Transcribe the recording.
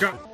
Go.